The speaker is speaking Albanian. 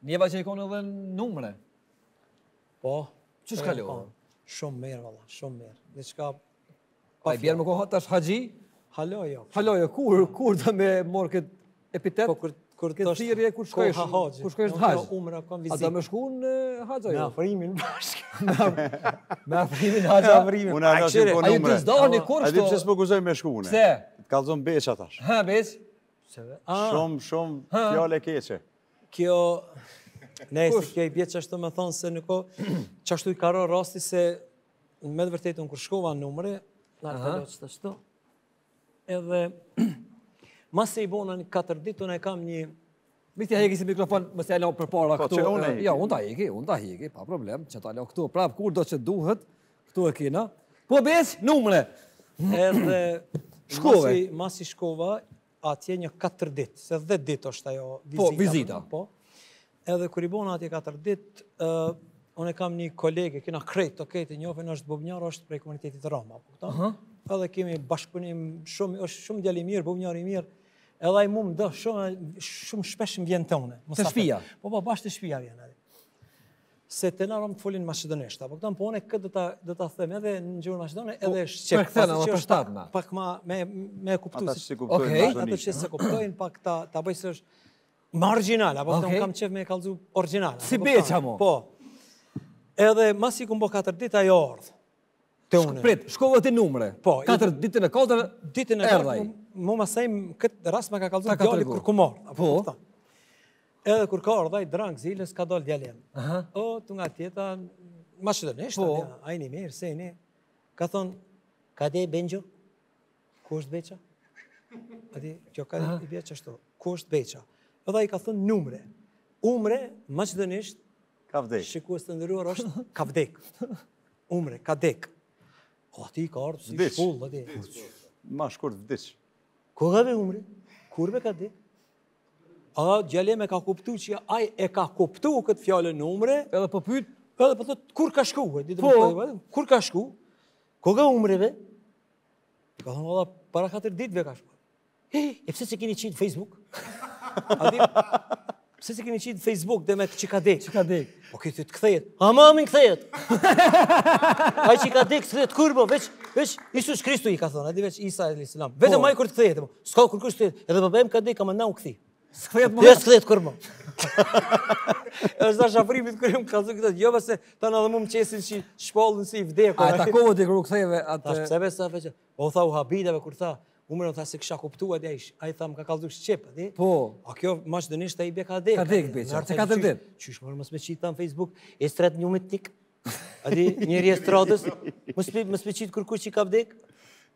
Njeva që i konë edhe n'umre. Po. Qysh kalove? Shumë mirë, valla, shumë mirë. Një qka... Po i bjen me konë tash haxhi? Hala jo. Hala jo, kur, kur ki me marrë këtë epitet? Po, kur, kur të është thirje, kur shkojsh haxhi? Kur shkojsh haxhi? Nuk umra, kam vizitë. A ki me shku në haxh? Me Afrimin bashkë. Me Afrimin haxhi? Me Afrimin. Unë arra që po n'umre. A i të zdani, kur shko? A di pse s'po guxoj me shku une? Pse? Kallzon Beqa tash. Ha, Beq? Shumë, shumë fjalë e keqe. Kjo, ne si kjo i bje që ashtu me thonë se në ko, që ashtu i ka ra rasti se me të vërtetë unë kur shkova në umre, në të vërtetë që të ashtu, edhe masi i bona një katër ditë, unë e kam një... Mishtë ja heki si mikrofon, mëse e lau përpara po, këtu. Po, që unë e heki? Ja, unë ta heki, unë ta heki, pa problem, që ta lau këtu. Prapë, kur do që duhet, Këtu e kena. Po Beq, n'umre. Edhe shkove. Masi shkova, atje një 4 dit, se 10 dit është ajo vizita. Po, vizita. Po. Edhe kur i bona atje 4 dit, uh, unë kam një koleg, kena krejt të kejt e njofin, është bubnjar, është prej komunitetit Roma. Po, uh -huh. Edhe kemi bashkëpunim, shumë, është shumë djalë i mirë, bubnjar i mirë, edhe ai mu më do shumë, shumë shpesh më vjen te unë. Te shpia. Po po, bash te shpia vjen ai. se te na romt folin maqedonisht apo këto po unë këtë do ta do ta them edhe në gjuhën maqedone po, edhe shqip po kthen apo shtat na pak më me me kuptues ata si kuptojnë okay. ata që s'e kuptojnë pak ta ta bëj se është ma origjinal apo okay. kam qef me kallzu origjinal si Beqa mo po edhe masi kum bo katër ditë ai o ardh Te unë. Prit, shkove ti n'umre. Po, katër ditën e katër, ditën e katër. Mu masanej kët rast ma ka kallzu djali kur kum ardh. Po. Edhe kur ka ardh ai drang ziles ka dal djali jem. Aha. O, tungjatjeta, maqedonisht, po. A jeni mirë, si jeni, ka thonë, kade e Bengju, Ku është Beqa? A di, kjo kade e Bengju është, ku është Beqa? Edhe i ka thonë n'umre. Umre, maqedonisht, ka vdek. Shikues të nderuar është, ka vdek. Umre, ka dek. O, ati i ka ardhë, si shpullë, a di. Ma shkurt vdek. Koga be umre? Kur be ka dek? A, djali jem e ka kuptu që ai e ka kuptu këtë fjalën umre. Edhe po pyt? Edhe po thot, kur ka shku? Po, kur ka shku? Koga umre be? I ka thonë, valla, para katër ditëve ka shku. E pse s'e keni qitë Facebook? A din, pse s'e keni qitë Facebook demek që ka dek? Që ka dek? Po këtë të këthejet. A ma amin kthehet? Ai që ka dek, s'kthehet kurrë bo, veç, veç, Isus Kristu i ka thonë, a di veç Isa alejhi selam. Vete po. maj kur të këthejet, po. s'ka kur kërë së të edhe baba jem ka dek, ama nuk u kthy. S'kthehet më. Është s'kthehet kur më. Është dash afrimit kur më kallzoi këtë. Jo vase tani edhe më m'qesin si shpallen si i vdekur. A e takove ti kur u ktheve atëherë. Tash pse vetë sa faqe. O tha u habiteve kur tha u më në tha s'e kisha kuptua dhe a ishë, ai tha më ka kallxu Shqip, di? Po. A kjo ma që thënishte ai be ka dhe. Ka dhe këpë, që ka të dhe. Qysh më në më s'me qit ta në Facebook, e stret një me tik, a di njëri e stradës, më s'me qit kërkush që i ka vdek,